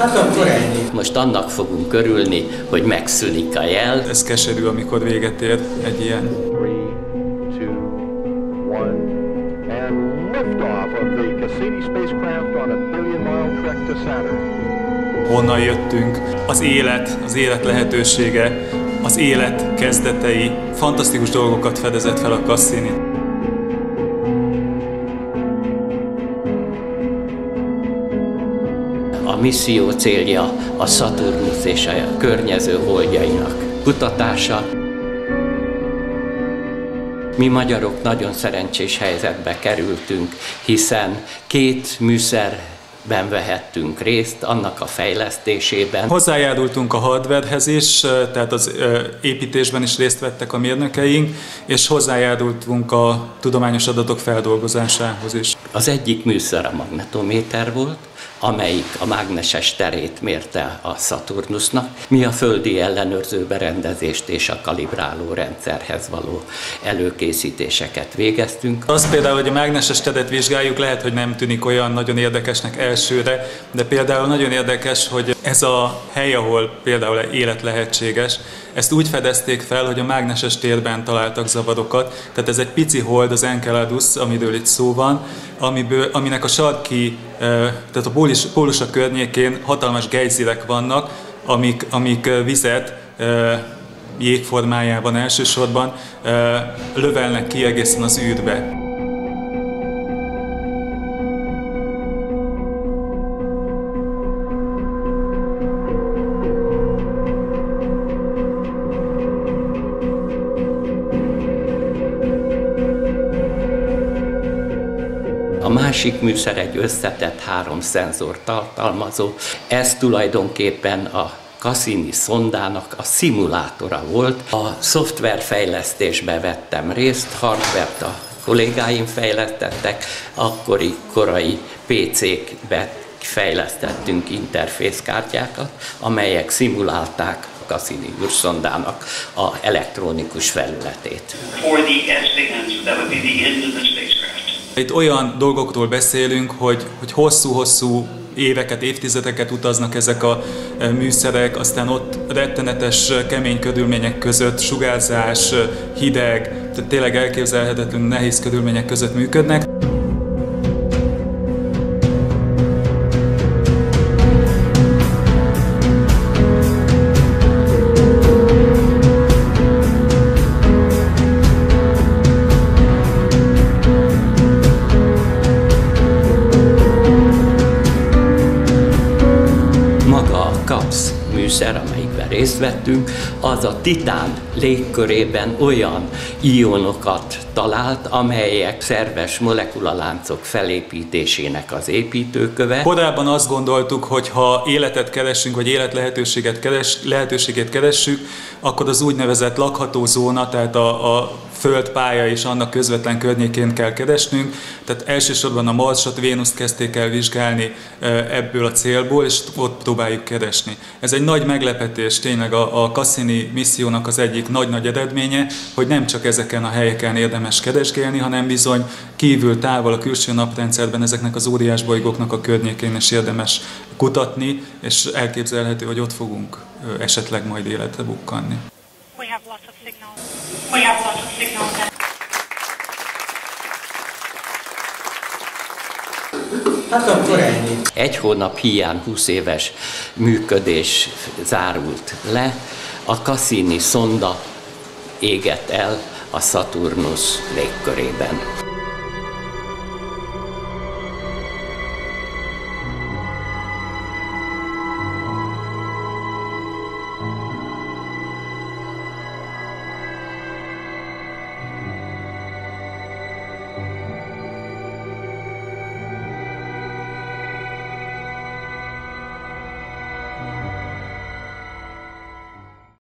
Hát akkor ennyi. Most annak fogunk örülni, hogy megszűnik a jel. Ez keserű, amikor véget ér egy ilyen. Three, two, one, and liftoff of the Cassini spacecraft on a billion-mile trek to Saturn. Honnan jöttünk, az élet, az élet lehetősége, az élet kezdetei, fantasztikus dolgokat fedezett fel a Cassini. Misszió célja a Saturnus és a környező holdjainak kutatása. Mi magyarok nagyon szerencsés helyzetbe kerültünk, hiszen két műszerben vehettünk részt, annak a fejlesztésében. Hozzájárultunk a hardwarehez is, tehát az építésben is részt vettek a mérnökeink, és hozzájárultunk a tudományos adatok feldolgozásához is. Az egyik műszer a magnetométer volt, amelyik a mágneses terét mérte a Saturnusnak. Mi a földi ellenőrző berendezést és a kalibráló rendszerhez való előkészítéseket végeztünk. Az például, hogy a mágneses teret vizsgáljuk, lehet, hogy nem tűnik olyan nagyon érdekesnek elsőre, de például nagyon érdekes, hogy ez a hely, ahol például élet lehetséges, ezt úgy fedezték fel, hogy a mágneses térben találtak zavarokat, tehát ez egy pici hold, az Enceladus, amiről itt szó van, amiből, aminek a sarki, tehát a pólus, pólusa környékén hatalmas gejzirek vannak, amik, amik vizet jégformájában elsősorban lövelnek ki egészen az űrbe. Másik műszer egy összetett három szenzor tartalmazó. Ez tulajdonképpen a Cassini szondának a szimulátora volt. A szoftverfejlesztésbe vettem részt, hardvert a kollégáim fejlesztettek, akkori korai PC-kbe fejlesztettünk interfészkártyákat, amelyek szimulálták Cassini űrszondának a elektronikus felületét. for the S-band, that would be the end of the. Itt olyan dolgokról beszélünk, hogy, hogy hosszú-hosszú éveket, évtizedeket utaznak ezek a e, műszerek, aztán ott rettenetes, e, kemény körülmények között, sugárzás, e, hideg, tehát tényleg elképzelhetetlen nehéz körülmények között működnek. Műszer, amelyikben részt vettünk, az a titán légkörében olyan ionokat talált, amelyek szerves molekulaláncok felépítésének az építőköve. Korábban azt gondoltuk, hogy ha életet keresünk, vagy élet lehetőséget keres, lehetőségét keressük, akkor az úgynevezett lakható zóna, tehát a, a földpálya és annak közvetlen környékén kell keresnünk. Tehát elsősorban a Marsot, Vénuszt kezdték el vizsgálni ebből a célból, és ott próbáljuk keresni. Ez egy nagy meglepetés, tényleg a, Cassini missziónak az egyik nagy-nagy eredménye, hogy nem csak ezeken a helyeken érdemes keresgélni, hanem bizony kívül, távol a külső naprendszerben ezeknek az óriás bolygóknak a környékén is érdemes kutatni, és elképzelhető, hogy ott fogunk esetleg majd életre bukkanni. We have lots of signals. We have lots of signals. Hát akkor ennyi. Egy hónap hiány 20 éves működés zárult le, a Cassini szonda égett el a Saturnus légkörében.